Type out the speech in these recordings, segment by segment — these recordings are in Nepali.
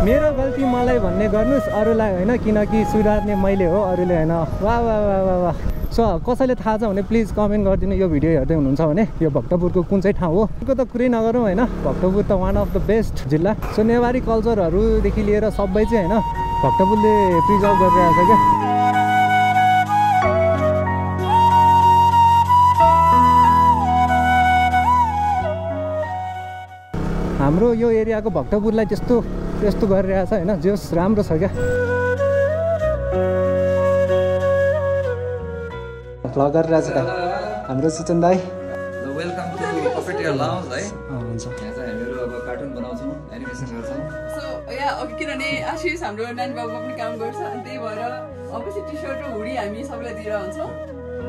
मेरो गल्ती मलाई भन्ने गर्नुहोस् अरूलाई होइन किनकि सुधार्ने मैले हो अरूले होइन। वा वा वा वा वा सो कसैले थाहा छ भने प्लिज कमेन्ट गरिदिनु यो भिडियो हेर्दै हुनुहुन्छ भने। यो भक्तपुरको कुन चाहिँ ठाउँ हो? यो त कुरै नगरौँ होइन। भक्तपुर त वान अफ द बेस्ट जिल्ला। सो नेवारी कल्चरहरूदेखि लिएर सबै चाहिँ होइन भक्तपुरले प्रिजर्भ गरिरहेको छ क्या। हाम्रो यो एरियाको भक्तपुरलाई त्यस्तो त्यस्तो गरिरहेछ होइन जोस् राम्रो छ क्या। भ्लग गरिरहेछ त। हाम्रो सुचन दाई। वेलकम है हुन्छ। हामीहरू अब कार्टुन बनाउँछौँ एनिमेसन गर्छौँ। सो या किनभने आशिष हाम्रो नानी बाबुमा पनि काम गर्छ अनि त्यही भएर अभियसली टी सर्ट र हुडी हामी सबैलाई दिएर हुन्छौँ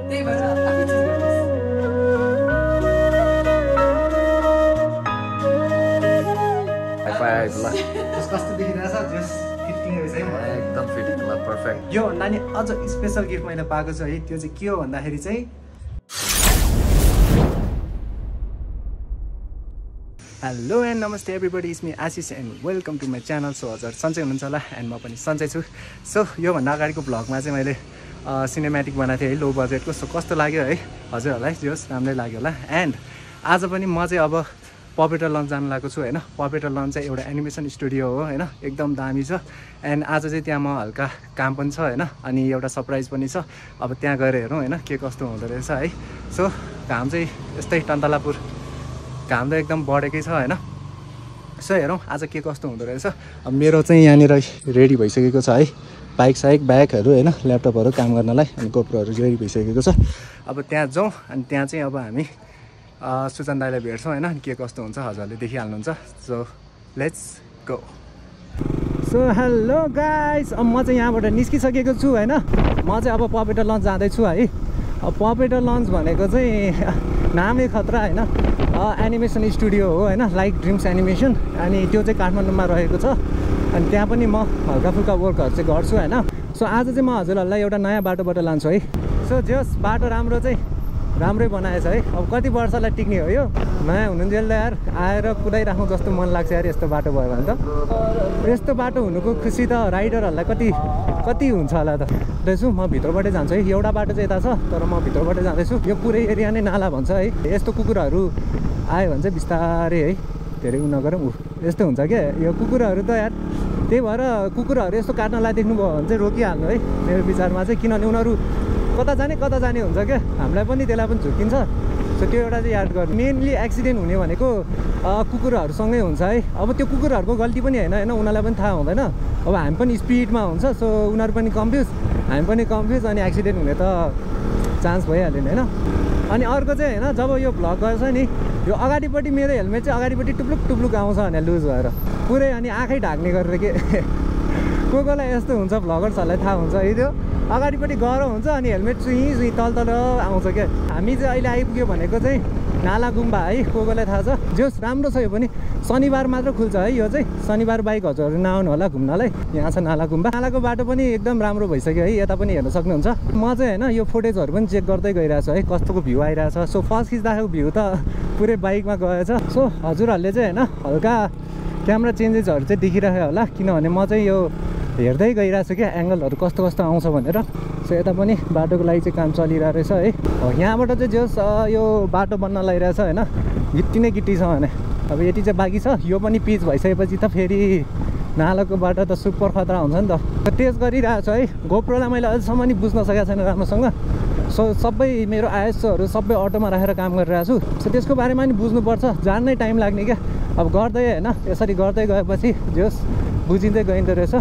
त्यही भएर आफै चुज गर्नुहोस् हाई फाइभ ल कस्तो एकदम फिटिङ ल पर्फेक्ट यो भन्दा नि अझ स्पेसल गिफ्ट मैले पाएको छु है। त्यो चाहिँ के हो भन्दाखेरि चाहिँ हेलो एन्ड नमस्ते everybody is me Ashish and welcome to my channel so हजुर सन्चै हुनुहुन्छ होला एन्ड म पनि सन्चै छु। सो योभन्दा अगाडिको भ्लगमा चाहिँ मैले सिनेमेटिक बनाएको थिएँ है लो बजेटको सो कस्तो लाग्यो है हजुरहरूलाई जोस् राम्रै लाग्यो होला। एन्ड आज पनि म चाहिँ अब पपेटर लन्च जानु लागेको छु होइन? पपेटर लन्च चाहिँ एउटा एनिमेसन स्टुडियो हो होइन? एकदम दामी छ। एन्ड आज चाहिँ त्यहाँ म हल्का काम पनि छ होइन? अनि एउटा सरप्राइज पनि छ। अब त्यहाँ गएर हेरौँ होइन? के कस्तो हुँदो रहेछ है? सो घाम चाहिँ यस्तै टन्तलापुर घाम त एकदम बढेकै छ होइन? यसो हेरौँ आज के कस्तो हुँदो रहेछ। अब मेरो चाहिँ यहाँनिर रेडी भइसकेको छ है? बाइक साइक ब्यागहरू होइन? ल्यापटपहरू काम गर्नलाई अनि गोप्रोहरू रेडी भइसकेको छ। अब त्यहाँ जाउँ अनि त्यहाँ चाहिँ अब हामी सुजन दाईलाई भेट्छौँ होइन? के कस्तो हुन्छ हजुरहरूले देखिहाल्नुहुन्छ। So let's go so hello guys अब म चाहिँ यहाँबाट निस्किसकेको छु होइन? म चाहिँ अब पपेटर लन्च जाँदैछु है? अब पपेटर लन्च भनेको चाहिँ नामै खतरा होइन? एनिमेसन स्टुडियो हो होइन? लाइक ड्रिम्स एनिमेसन अनि त्यो चाहिँ काठमाडौँमा रहेको छ। अनि त्यहाँ पनि म हल्का फुल्का वर्कहरू चाहिँ गर्छु होइन? सो आज चाहिँ म हजुरहरूलाई एउटा नयाँ बाटोबाट लान्छु है? सो जस बाटो राम्रो चाहिँ राम्रै बनाएछ है। अब कति वर्षलाई टिक्ने हो यो? नयाँ हुनुहुन्थ्यो यार। आएर कुदाइराख्नु जस्तो मन लाग्छ यार यस्तो बाटो भयो भने त। यस्तो बाटो हुनुको खुसी त राइडरहरूलाई कति कति हुन्छ होला त। रहेछु म भित्रबाटै जान्छु है। एउटा बाटो चाहिँ यता छ तर म भित्रबाटै जाँदैछु। यो पुरै एरिया नै नाला भन्छ है। यस्तो कुकुरहरू आयो भने चाहिँ बिस्तारै है धेरै उ नगरौँ। ऊ यस्तो हुन्छ क्या। यो कुकुरहरू त यार त्यही भएर कुकुरहरू यस्तो काट्नलाई देख्नुभयो भने चाहिँ रोकिहाल्नु है। मेरो विचारमा चाहिँ किनभने उनीहरू कता जाने कता जाने हुन्छ क्या? हामीलाई पनि त्यसलाई पनि झुक्किन्छ सो त्यो एउटा चाहिँ याद गर्नु। मेनली एक्सिडेन्ट हुने भनेको कुकुरहरूसँगै हुन्छ है। अब त्यो कुकुरहरूको गल्ती पनि होइन होइन? उनीहरूलाई पनि थाहा हुँदैन। अब हामी पनि स्पिडमा हुन्छ सो उनीहरू पनि कन्फ्युज हामी पनि कन्फ्युज अनि एक्सिडेन्ट हुने त चान्स भइहाल्यो नि होइन? अनि अर्को चाहिँ होइन जब यो भ्लग गर्छ नि यो अगाडिपट्टि मेरो हेलमेट चाहिँ अगाडिपट्टि टुप्लुक टुप्लुक आउँछ भने लुज भएर। पुरै अनि आँखै ढाक्ने गरेर के? को कोलाई यस्तो हुन्छ भ्लगर्सहरूलाई थाहा हुन्छ। है त्यो अगाडिपट्टि गह्रो हुन्छ अनि हेलमेट चुहीँ चुहीँ तल तल आउँछ क्या। हामी चाहिँ अहिले आइपुग्यो भनेको चाहिँ नाला गुम्बा है को कोलाई थाहा छ? जोस् राम्रो छ यो पनि। शनिबार मात्र खुल्छ है यो चाहिँ। शनिबार बाइक हजुरहरू नआउनु होला घुम्नलाई। यहाँ छ नाला गुम्बा। नालाको बाटो पनि एकदम राम्रो भइसक्यो है यता पनि हेर्न सक्नुहुन्छ। म चाहिँ होइन यो फुटेजहरू पनि चेक गर्दै गइरहेको है कस्तोको भ्यू आइरहेछ। सो फर्स्ट खिच्दाको भ्यू त पुरै बाइकमा गएछ। सो हजुरहरूले चाहिँ होइन हल्का क्यामेरा चेन्जेसहरू चाहिँ देखिरहेको होला। किनभने म चाहिँ यो हेर्दै गइरहेको छु क्या एङ्गलहरू कस्तो कस्तो आउँछ भनेर। सो यता पनि बाटोको लागि चाहिँ काम चलिरहेको रहेछ है। हो, यहाँबाट चाहिँ जस अ, यो बाटो बन्न लागिरहेछ होइन। गिट्टी नै गिट्टी छ भने। अब यति चाहिँ बाँकी छ। यो पनि पिच भइसकेपछि त फेरि नालाको बाटो त सुपर खतरा हुन्छ नि त। टेस्ट गरिरहेको छु है। गोप्रोलाई मैले अहिलेसम्म नि बुझ्न सकेको छैन राम्रोसँग। सो सबै मेरो आइएसओहरू सबै अटोमा राखेर काम गरिरहेको छु। सो त्यसको बारेमा नि बुझ्नुपर्छ। जान्नै टाइम लाग्ने क्या। अब गर्दै होइन। यसरी गर्दै गएपछि जोस् बुझिँदै गइँदो रहेछ।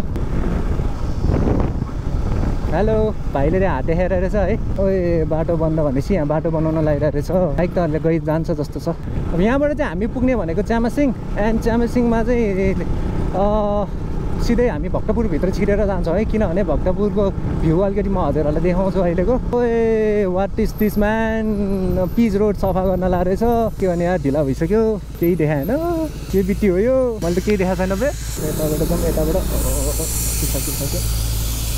हेलो भाइले त्यहाँ हात देखाएर रहेछ है ओए बाटो बन्द भनेपछि यहाँ बाटो बनाउन लागिरहेको रहेछ बाइक त अहिले गइ जान्छ जस्तो छ अब यहाँबाट चाहिँ हामी पुग्ने भनेको च्यामासिङ एन्ड च्यामासिङमा चाहिँ सिधै हामी भक्तपुरभित्र छिरेर जान्छौँ है किनभने भक्तपुरको भ्यू अलिकति म हजुरहरूलाई देखाउँछु अहिलेको ओए what is this man pitch road सफा गर्न ला रहेछ के भने यार ढिला भइसक्यो केही देखाएन के बित्ती हो यो मैले त केही देखाएको छैन बे यताबाट जाउँ यताबाट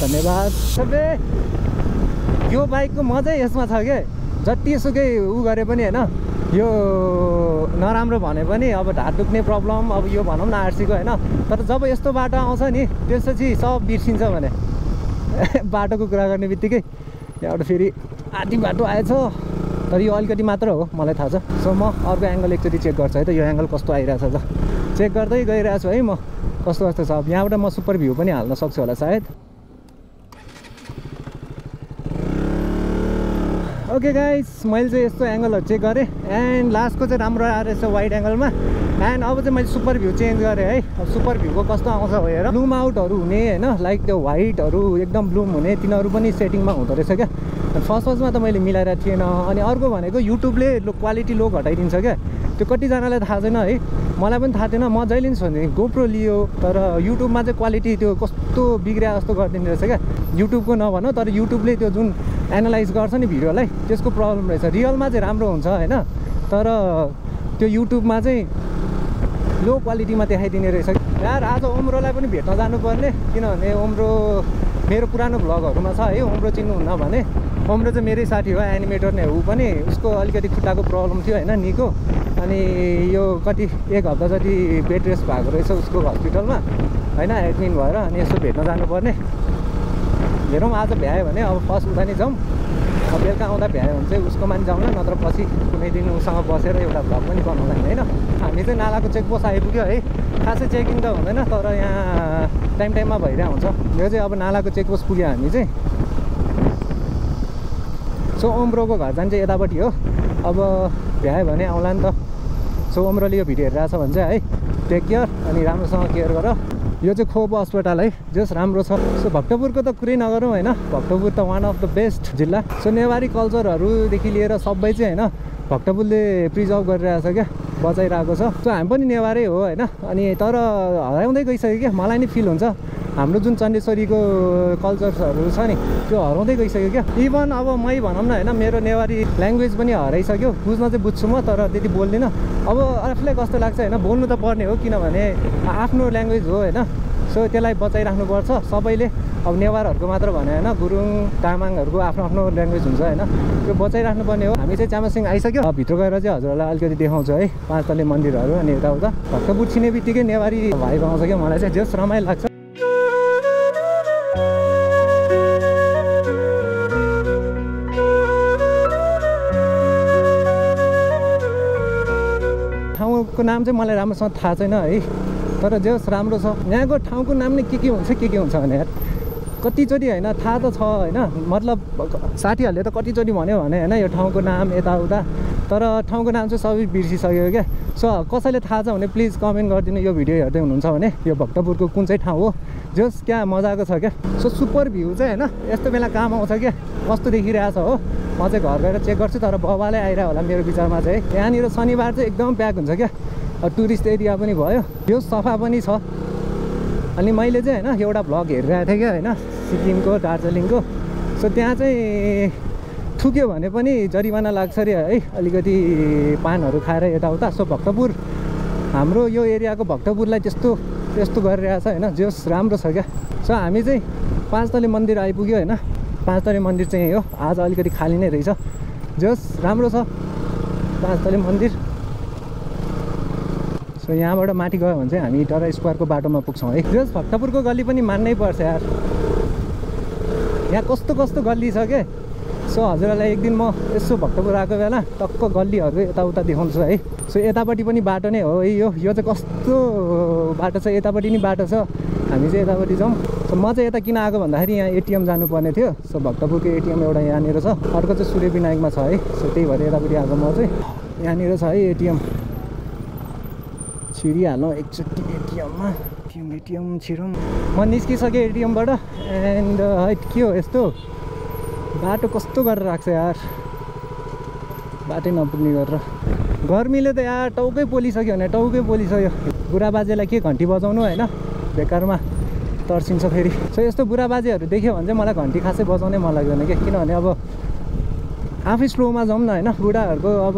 धन्यवाद। सबै यो बाइकको मजै यसमा छ क्या जतिसुकै उ गरे पनि होइन यो नराम्रो भने पनि अब ढाड दुख्ने प्रब्लम अब यो भनौँ न आरसीको होइन। तर जब यस्तो बाटो आउँछ नि त्यसपछि सब बिर्सिन्छ भने। बाटोको कुरा गर्ने बित्तिकै यहाँबाट फेरि आधी बाटो आएछ। तर यो अलिकति मात्र हो मलाई थाहा छ। सो म अर्को एङ्गल एकचोटि चेक गर्छु है त यो एङ्गल कस्तो आइरहेछ त। चेक गर्दै गइरहेको छु है म कस्तो कस्तो छ। अब यहाँबाट म सुपर भ्यू पनि हाल्न सक्छु होला सायद। ओके गाइस मैले चाहिँ यस्तो एङ्गलहरू चेक गरेँ एन्ड लास्टको चाहिँ राम्रो आएर रहेछ वाइड एङ्गलमा एन्ड अब चाहिँ मैले सुपर भ्यू चेन्ज गरेँ है। अब सुपर भ्यूको कस्तो आउँछ हेर। ब्लुम आउटहरू हुने होइन लाइक त्यो वाइटहरू एकदम ब्लुम हुने तिनीहरू पनि सेटिङमा हुँदो रहेछ क्या। फर्स्ट फर्स्टमा त मैले मिलाइरहेको थिएन अनि अर्को भनेको युट्युबले लो क्वालिटी लो घटाइदिन्छ क्या। त्यो कतिजनालाई थाहा छैन है। मलाई पनि थाहा थिएन म जहिले पनि सोध्थेँ गोप्रो लियो तर युट्युबमा चाहिँ क्वालिटी त्यो कस्तो बिग्रिया जस्तो गरिदिने रहेछ क्या। युट्युबको नभनौँ तर युट्युबले त्यो जुन एनालाइज गर्छ नि भिडियोलाई त्यसको प्रब्लम रहेछ। रियलमा चाहिँ राम्रो हुन्छ होइन? तर त्यो युट्युबमा चाहिँ लो क्वालिटीमा देखाइदिने रहेछ। यार आज ओम्रोलाई पनि भेट्न जानुपर्ने किनभने ओम्रो मेरो पुरानो भ्लगहरूमा छ है ओम्रो चिन्नुहुन्न भने। ओम्रो चाहिँ मेरै साथी हो एनिमेटर नै ऊ पनि उसको अलिकति खुट्टाको प्रब्लम थियो होइन निको। अनि यो कति एक हप्ता जति बेड रेस्ट भएको रहेछ उसको हस्पिटलमा होइन एडमिट भएर अनि यसो भेट्न जानुपर्ने। हेरौँ आज भ्यायो भने अब फर्स्ट उता नै जाउँ। अब बेलुका आउँदा भ्यायो भने चाहिँ उसको मानि जाउँला नत्र पछि कुनै दिन उसँग बसेर एउटा भ्लग पनि बनाउँला नि होइन। हामी चाहिँ नालाको चेकपोस्ट आइपुग्यो है। खासै चेकिङ त हुँदैन तर यहाँ टाइम टाइममा भइरहेको हुन्छ। यो चाहिँ अब नालाको चेकपोस्ट पुग्यो हामी चाहिँ। सो ओम्रोको घर जानु चाहिँ यतापट्टि हो। अब भ्यायो भने आउला नि त। सो ओम्रोले यो भिडियो हेरिरहेछ भने चाहिँ है टेक केयर अनि राम्रोसँग केयर गर। यो चाहिँ खोप अस्पताल है जस राम्रो छ। सो भक्तपुरको त कुरै नगरौँ होइन? भक्तपुर त वान अफ द बेस्ट जिल्ला। सो नेवारी कल्चरहरूदेखि लिएर सबै चाहिँ होइन? भक्तपुरले प्रिजर्भ गरिरहेछ क्या बचाइरहेको छ। सो हामी पनि नेवारै हो होइन? अनि तर हराउँदै गइसक्यो क्या मलाई नि फिल हुन्छ। हाम्रो जुन चण्डेश्वरीको कल्चर्सहरू छ नि त्यो हराउँदै गइसक्यो क्या। इभन अब मै भनौँ न होइन मेरो नेवारी ल्याङ्ग्वेज पनि हराइसक्यो। बुझ्न चाहिँ बुझ्छु म तर त्यति बोल्दिनँ। अब आफूलाई कस्तो लाग्छ होइन बोल्नु त पर्ने हो किनभने आफ्नो ल्याङ्ग्वेज हो होइन। सो त्यसलाई बचाइराख्नुपर्छ सबैले। अब नेवारहरूको मात्र भने होइन गुरुङ तामाङहरूको आफ्नो आफ्नो ल्याङ्ग्वेज हुन्छ होइन। त्यो बचाइराख्नु पर्ने हो। हामी चाहिँ चामसिङ आइसक्यो। भित्र गएर चाहिँ हजुरहरूलाई अलिकति देखाउँछु है पाँच तले मन्दिरहरू अनि यताउता। भक्तपुर छिने बित्तिकै नेवारी भाइ आउँछ क्या मलाई चाहिँ जस रमाइलो लाग्छ। नाम चाहिँ मलाई राम्रोसँग थाहा छैन है। तर जे होस् राम्रो छ। यहाँको ठाउँको नाम नै के के हुन्छ के के हुन्छ भने यार कतिचोटि होइन थाहा त छ होइन। मतलब साथीहरूले त कतिचोटि भन्यो भने होइन यो ठाउँको नाम यताउता। तर ठाउँको नाम चाहिँ सबै बिर्सिसक्यो क्या। सो कसैले थाहा छ भने प्लिज कमेन्ट गरिदिनु यो भिडियो हेर्दै हुनुहुन्छ भने। यो भक्तपुरको कुन चाहिँ ठाउँ हो? जस क्या मजाको छ क्या। सो सुपर भ्यू चाहिँ होइन यस्तो बेला काम आउँछ क्या। कस्तो देखिरहेछ हो? म चाहिँ घर गएर चेक गर्छु तर बबालै आइरह होला मेरो विचारमा चाहिँ। यहाँनिर शनिबार चाहिँ एकदम प्याक हुन्छ क्या। टुरिस्ट एरिया पनि भयो। यो सफा पनि छ। अनि मैले चाहिँ होइन एउटा भ्लग हेरिरहेको थिएँ क्या होइन सिक्किमको दार्जिलिङको। सो त्यहाँ चाहिँ थुक्यो भने पनि जरिवाना लाग्छ अरे है। अलिकति पानहरू खाएर यताउता। सो भक्तपुर हाम्रो यो एरियाको भक्तपुरलाई त्यस्तो त्यस्तो गरिरहेछ होइन। जोस् राम्रो छ क्या। सो हामी चाहिँ पाँच तले मन्दिर आइपुग्यो होइन। पाँच तले मन्दिर चाहिँ यही हो। आज अलिकति खाली नै रहेछ। जोस् राम्रो छ। पाँच तले मन्दिर। सो यहाँबाट माथि गयो भने चाहिँ हामी डरा स्क्वायरको बाटोमा पुग्छौँ है। जोस् भक्तपुरको गल्ली पनि मान्नै पर्छ यार। यहाँ कस्तो कस्तो गल्ली छ के? सो हजुरहरूलाई एक दिन म यसो भक्तपुर आएको बेला टक्क गल्लीहरू यताउता देखाउँछु है। सो यतापट्टि पनि बाटो नै हो। है। यो यो चाहिँ कस्तो बाटो छ? यतापट्टि नि बाटो छ। हामी चाहिँ यतापट्टि जाउँ। म चाहिँ यता किन आएको भन्दाखेरि यहाँ एटिएम जानुपर्ने थियो। सो भक्तपुरको एटिएम एउटा यहाँनिर छ। अर्को चाहिँ सूर्य विनायकमा छ है। सो त्यही भएर यतापट्टि आएको म चाहिँ। यहाँनिर छ है एटिएम। छिरिहालौँ एकचोटि एटिएममा। एटिएम एटिएम छिरौँ म निस्किसकेँ एटिएमबाट। एन्ड है के हो यस्तो? बाटो कस्तो गरेर राख्छ यार? बाटै नपुग्ने गरेर। गर्मीले त यार टाउकै पोलिसक्यो भने टाउकै पोलिसक्यो। बुढा बाजेलाई के घन्टी बजाउनु होइन? बेकारमा। तर्सिन्छ फेरि। सो यस्तो बुढा बाजेहरू देख्यो भने चाहिँ मलाई घन्टी खासै बजाउनै मन लाग्दैन कि किनभने अब आफै स्लोमा जाउँ न होइन? बुढाहरूको अब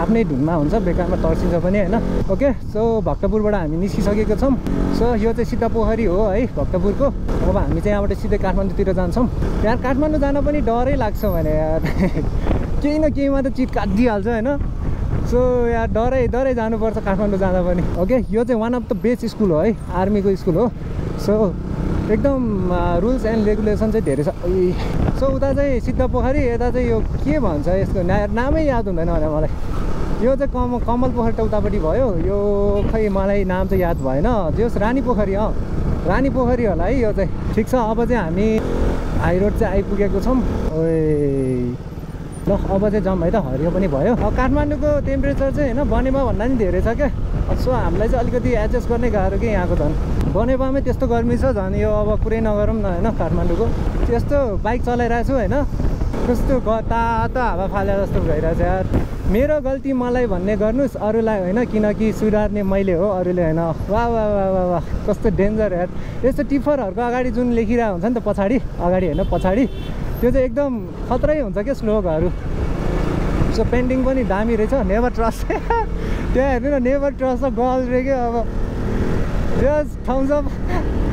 आफ्नै धुनमा हुन्छ बेकारमा तर्सिन्छ पनि होइन? ओके सो भक्तपुरबाट हामी निस्किसकेको छौँ। सो यो चाहिँ सीता पोखरी हो है भक्तपुरको। अब हामी चाहिँ यहाँबाट सिधै काठमाडौँतिर जान्छौँ। यार काठमाडौँ जान पनि डरै लाग्छ भने यार। केही न केहीमा त चिट काटिदिइहाल्छ होइन? सो यहाँ डरै डरै जानुपर्छ काठमाडौँ जाँदा पनि। ओके यो चाहिँ one of the best school हो है आर्मीको स्कुल हो। सो एकदम रुल्स एन्ड रेगुलेसन चाहिँ धेरै छ। सो उता चाहिँ सिद्ध पोखरी यता चाहिँ यो के भन्छ यसको ना नामै याद हुँदैन भने मलाई। यो चाहिँ कम कमल पोखरी त उतापट्टि भयो। यो खै मलाई नाम चाहिँ याद भएन। जस रानी पोखरी अँ। रानी पोखरी होला है यो चाहिँ। ठिक छ अब चाहिँ हामी हाई रोड चाहिँ आइपुगेको छौँ। ल अब चाहिँ जाउँ है त हरियो पनि भयो। काठमाडौँको टेम्परेचर चाहिँ होइन बनेपा भन्दा नि धेरै छ क्या। सो हामीलाई चाहिँ अलिकति एडजस्ट गर्ने गाह्रो कि यहाँको झन्। बनेपामै त्यस्तो गर्मी छ झन् यो अब कुरै नगरौँ न होइन काठमाडौँको। त्यस्तो बाइक चलाइरहेको छु होइन। कस्तो ग तातो हावा फाले जस्तो भइरहेछ यार। मेरो गल्ती मलाई भन्ने गर्नुहोस् अरूलाई होइन किनकि सुधार्ने मैले हो अरूले होइन। वाह वाह वाह वाह वाह कस्तो डेन्जर यार। यस्तो टिफरहरूको अगाडि जुन लेखिरहेको हुन्छ नि त पछाडि अगाडि होइन पछाडि। त्यो चाहिँ एकदम खत्रै हुन्छ क्या स्लोगहरू? सो पेन्टिङ पनि दामी रहेछ। नेभर ट्रस्ट त्यहाँ हेर्नु न नेभर ट्रस्ट गर्ल रे क्या अब। जस्ट थम्स अप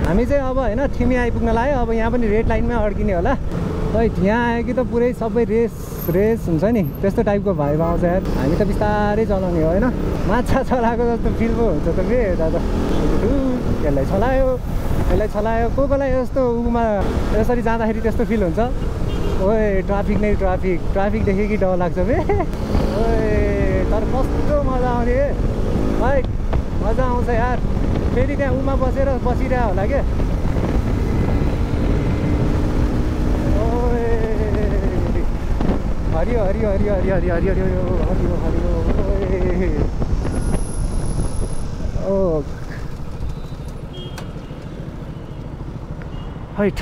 हामी चाहिँ अब होइन ठिमी आइपुग्न लाग्यो अब यहाँ पनि रेड लाइनमै अड्किने होला। खै यहाँ आयो कि त पुरै सबै रेस रेस हुन्छ नि। त्यस्तो टाइपको भाइब आउँछ यार। हामी त बिस्तारै चलाउने हो होइन? माछा चलाएको जस्तो फिल पो हुन्छ त के यता त यसलाई चलायो। यसलाई चलायो। को कोलाई यस्तो उमा यसरी जाँदाखेरि त्यस्तो फिल हुन्छ? ओए ट्राफिक नै ट्राफिक ट्राफिक देखेँ कि डर लाग्छ बे। ओए तर कस्तो मजा आउने है मजा आउँछ यार। फेरि त्यहाँ उमा बसेर बसिरह होला क्या हरियो हरियो हरियो हरियो हरियो हरियो हरियो हरियो हरियो ओ हैट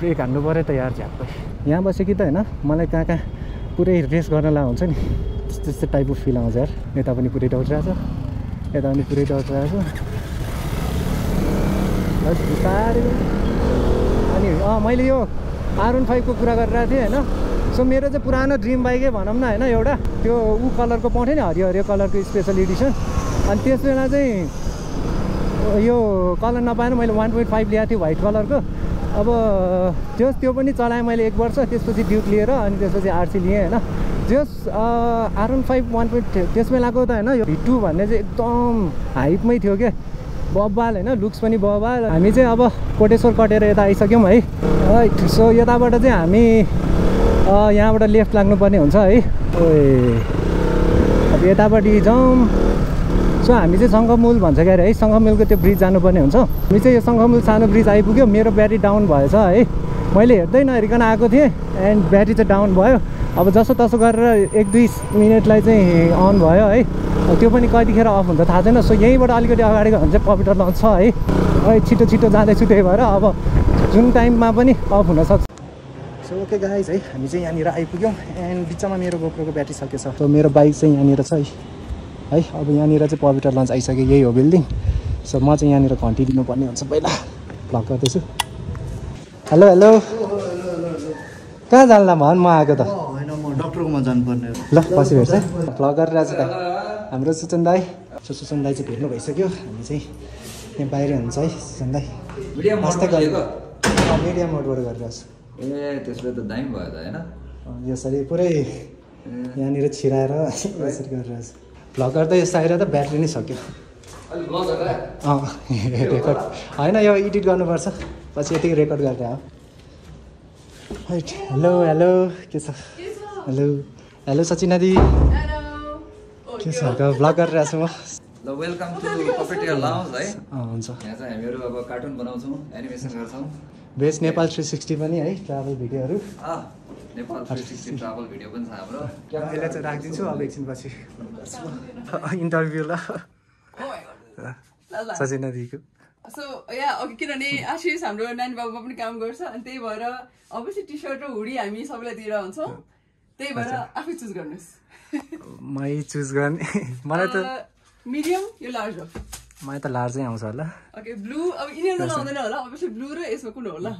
ब्रेक हान्नु पऱ्यो त यार झ्याप्पै यहाँ बस्यो कि त होइन? मलाई कहाँ कहाँ पुरै रेस गर्नलाई हुन्छ नि। त्यस्तो त्यस्तो टाइपको फिल आउँछ यार। यता पनि पुरै डौटिरहेको छ यता पनि पुरै डौटिरहेको छ बस अनि अँ मैले यो आर वान फाइभको कुरा गरिरहेको थिएँ होइन? सो मेरो चाहिँ पुरानो ड्रिम बाइकै भनौँ न होइन? एउटा। त्यो ऊ कलरको पाउँथ्यो नि हरियो हरियो कलरको स्पेसल एडिसन अनि त्यस बेला चाहिँ यो कलर नपाएर मैले वान पोइन्ट फाइभ ल्याएको थिएँ व्हाइट कलरको अब त्यो त्यो पनि चलाएँ मैले एक वर्ष त्यसपछि ड्युक लिएर अनि त्यसपछि आरसी लिएँ होइन। जस R one five one point त्यस बेलाको त होइन यो भी टू भन्ने चाहिँ एकदम हाइपमै थियो क्या बब्बाल होइन लुक्स पनि बब्बाल हामी चाहिँ अब कोटेश्वर कटेर यता आइसक्यौँ है। सो यताबाट चाहिँ हामी यहाँबाट लेफ्ट लाग्नुपर्ने हुन्छ है। अब यतापट्टि जाउँ। सो हामी चाहिँ सङ्गमुल भन्छ क्या अरे। है सङ्गमुलको त्यो ब्रिज जानुपर्ने हुन्छ। हामी चाहिँ यो सङ्गमुल सानो ब्रिज आइपुग्यो। मेरो ब्याट्री डाउन भएछ है। मैले हेर्दै नहेरिकन आएको थिएँ एन्ड ब्याट्री चाहिँ डाउन भयो। अब जसो तसो गरेर एक दुई मिनटलाई चाहिँ अन भयो है। त्यो पनि कतिखेर अफ हुन्छ थाहा छैन। सो यहीँबाट अलिकति अगाडि गयो भने चाहिँ पवित्र लन्च छ है। है छिटो छिटो जाँदैछु त्यही भएर अब जुन टाइममा पनि अफ हुनसक्छ सो ओके गाइज है। हामी चाहिँ यहाँनिर आइपुग्यौँ एन्ड बिचमा मेरो गोप्रोको ब्याट्री सकेछ। मेरो बाइक चाहिँ यहाँनिर छ है। है अब यहाँनिर चाहिँ पवित्र लन्च आइसक्यो यही हो बिल्डिङ सो म चाहिँ यहाँनिर घन्टी दिनुपर्ने हुन्छ पहिला। भ्लग गर्दैछु। हेलो हेलो कहाँ जान्ला भन म आएको त। डक्टरकोमा जानुपर्ने ल पछि भेट्छ भ्लग गरिरहेको छु त हाम्रो सुचन दाई। सो सुचन दाई चाहिँ भेट्नु भइसक्यो। हामी चाहिँ यहाँ बाहिर हुन्छ है सुचन दाई। मिडियम मस्तै मोडबाट गरिरहेको छु ए त्यसले त दामी भयो त होइन? यसरी पुरै यहाँनिर छिराएर यसरी गरिरहेको छु भ्लग गर्दा यस्तो आएर त ब्याट्री नै सक्यो। अँ रेकर्ड होइन यो एडिट गर्नुपर्छ। पछि यतिकै रेकर्ड गरेर हो राइट हेलो हेलो के छ? हेलो हेलो सचिना दी के छ? भ्लग गरिरहेको छु म। ल वेलकम टु पपेटियर लाउन्ज है। अँ हुन्छ। यहाँ चाहिँ हामीहरू अब कार्टुन बनाउँछौँ एनिमेसन गर्छौँ। बेस नेपाल थ्री सिक्सटी पनि है ट्राभल भिडियोहरू अँ, Nepal three sixty travel video पनि छ हाम्रो अहिले चाहिँ राखिदिन्छु अब एकछिन पछि इन्टरभ्यू ल। सचिना दीको सो या ओके किनभने आशिष हाम्रो नानी बाबुमा पनि काम गर्छ अनि त्यही भएर अभियसली टी सर्ट र हुडी हामी सबैलाई दिएर हुन्छौँ त्यही भएर आफै चुज गर्नुहोस्। मै चुज गर्ने। मलाई त मिडियम यो लार्ज हो। मलाई त लार्जै आउँछ होला। ओके ब्लू अब यिनीहरू लाउँदैन होला अभियसली ब्लू र यसमा कुन होला?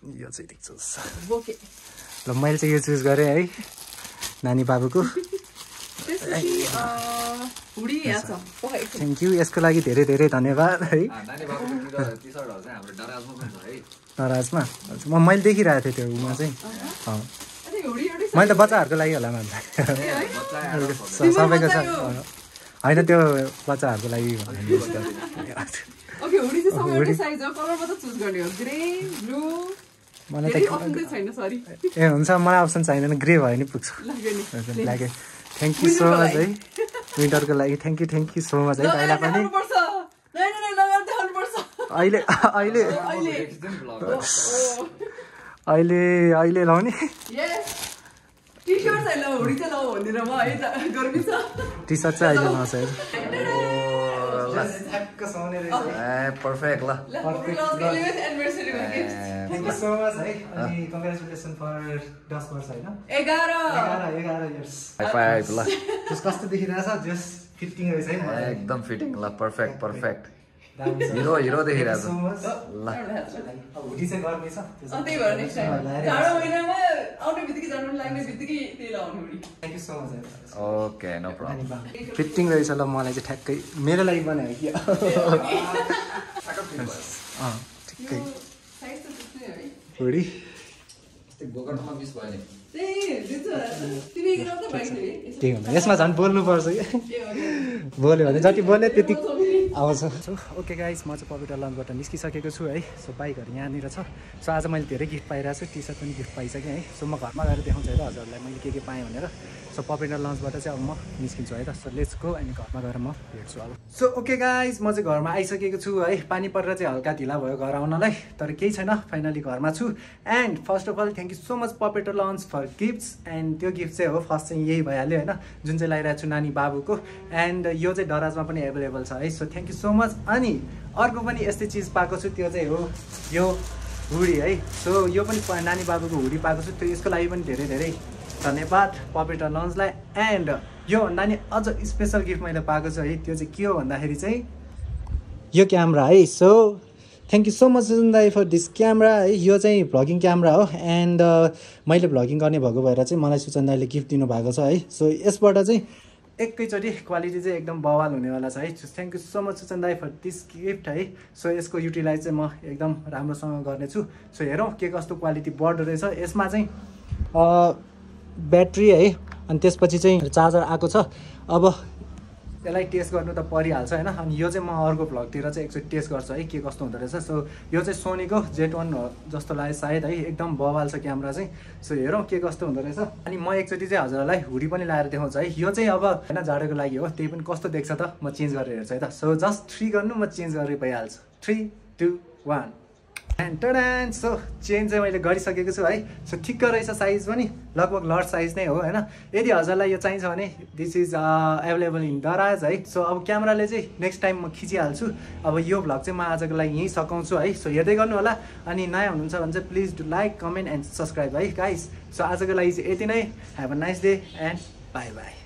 यो चाहिँ ठिक छ ल मैले चाहिँ यो चुज गरेँ है नानी बाबुको। थ्याङ्क यू यसको लागि धेरै धेरै धन्यवाद है। दराजमा म मैले देखिरहेको थिएँ त्यो उमा चाहिँ। मैले त बच्चाहरूको लागि होला भन्दा सबैको छ। होइन त्यो बच्चाहरूको लागि हुडी हो हो मलाई त ए हुन्छ मलाई अप्सन चाहिँदैन ग्रे भयो नि पुग्छु। लाग्यो थ्याङ्क यू सो मच है। विन्टरको लागि। Thank you thank you so much है। पहिला पनि। अहिले अहिले। अहिले। अहिले लाउने टी सर्ट चाहिँ है अहिले लाउँछ। ठ्याक्क ए पर्फेक्ट ल ल सो मच है अनि कङ्ग्रेचुलेसन फर दस वर्ष होइन एघार एघार एघार इयर्स हाई फाइभ ल जस कस्तो देखिरहेछ जस फिटिङ रहेछ है मलाई एकदम फिटिङ ल पर्फेक्ट पर्फेक्ट। हिरो हिरो देखिरहेको छ ओके नो प्रब्लम फिटिङ रहेछ ल मलाई चाहिँ ठ्याक्कै। मेरो लागि बनायो कि? त्यही हुन्छ यसमा झन् बोल्नुपर्छ कि? बोल्यो भने जति बोल्यो त्यति आउँछ। सो ओके गाइस म चाहिँ पवित्र लन्चबाट निस्किसकेको छु है। सो बाइकहरू यहाँनिर छ। सो आज मैले धेरै गिफ्ट पाइरहेको छु। टी सर्ट पनि गिफ्ट पाइसकेँ है। सो म घरमा गएर देखाउँछु है त हजुरहरूलाई। मैले के के पाएँ भनेर। सो पवित्र लन्चबाट चाहिँ अब म निस्किन्छु है त। सो लेट्स गो अनि घरमा गएर म भेट्छु अब। सो ओके गाइस म चाहिँ घरमा आइसकेको छु है। पानी परेर चाहिँ हल्का ढिला भयो घर आउनलाई तर केही छैन। फाइनली घरमा छु। And first of all thank you so much पपेटो lunch for gifts and त्यो गिफ्ट चाहिँ हो फर्स्ट चाहिँ यही भइहाल्यो होइन? जुन चाहिँ लगाइरहेको छु नानी बाबुको। एन्ड यो चाहिँ दराजमा पनि एभाइलेबल छ है। So thank you so much अनि अर्को पनि यस्तै चिज पाएको छु त्यो चाहिँ हो यो हुडी है। सो यो पनि नानी बाबुको हुडी पाएको छु। त्यो यसको लागि पनि धेरै धेरै धन्यवाद पपेटा लन्चलाई एन्ड योभन्दा नि अझ स्पेसल गिफ्ट मैले पाएको छु है त्यो चाहिँ के हो भन्दाखेरि चाहिँ यो क्यामरा है। So thank you so much Sujan दाई फर दिस क्यामरा है। यो चाहिँ भ्लगिङ क्यामरा हो। एन्ड मैले भ्लगिङ गर्ने भएको भएर चाहिँ मलाई सुजन दाईले गिफ्ट दिनुभएको छ है। सो यसबाट चाहिँ एकैचोटि क्वालिटी चाहिँ एकदम बवाल हुनेवाला छ है। Thank you so much Suchan दाई फर दिस गिफ्ट है। सो यसको युटिलाइज चाहिँ म एकदम राम्रोसँग गर्नेछु। सो हेरौँ के कस्तो क्वालिटी बढ्दो रहेछ। यसमा चाहिँ ब्याट्री है अनि त्यसपछि चाहिँ चार्जर आएको छ। अब यसलाई टेस्ट गर्नु त परिहाल्छ होइन? अनि यो चाहिँ म अर्को भ्लगतिर चाहिँ एकचोटि टेस्ट गर्छु है के कस्तो हुँदो रहेछ। सो यो चाहिँ सोनीको जेट वान जस्तो लाग्यो सायद है एकदम बवाल छ क्यामेरा चाहिँ। सो हेरौँ के कस्तो हुँदो रहेछ। अनि म एकचोटि चाहिँ हजुरहरूलाई हुडी पनि लाएर देखाउँछु है। यो चाहिँ अब होइन जाडोको लागि हो त्यही पनि कस्तो देख्छ त म चेन्ज गरेर हेर्छु है त। सो जस्ट थ्री गर्नु म चेन्ज गरेर भइहाल्छु। Three two one. Tada so change चाहिँ मैले गरिसकेको छु है। सो ठिक्क रहेछ साइज पनि। लगभग लर्ज साइज नै हो होइन? यदि हजुरलाई यो चाहिन्छ भने दिस इज एभाइलेबल इन दराज है। सो अब क्यामेराले चाहिँ नेक्स्ट टाइम म खिचिहाल्छु। अब यो भ्लग चाहिँ म आजको लागि यहीँ सघाउँछु है। सो हेर्दै गर्नु होला अनि नयाँ हुनुहुन्छ भने चाहिँ please do like comment and subscribe है। गाइस सो आजको लागि चाहिँ यति नै। Have a nice day and bye bye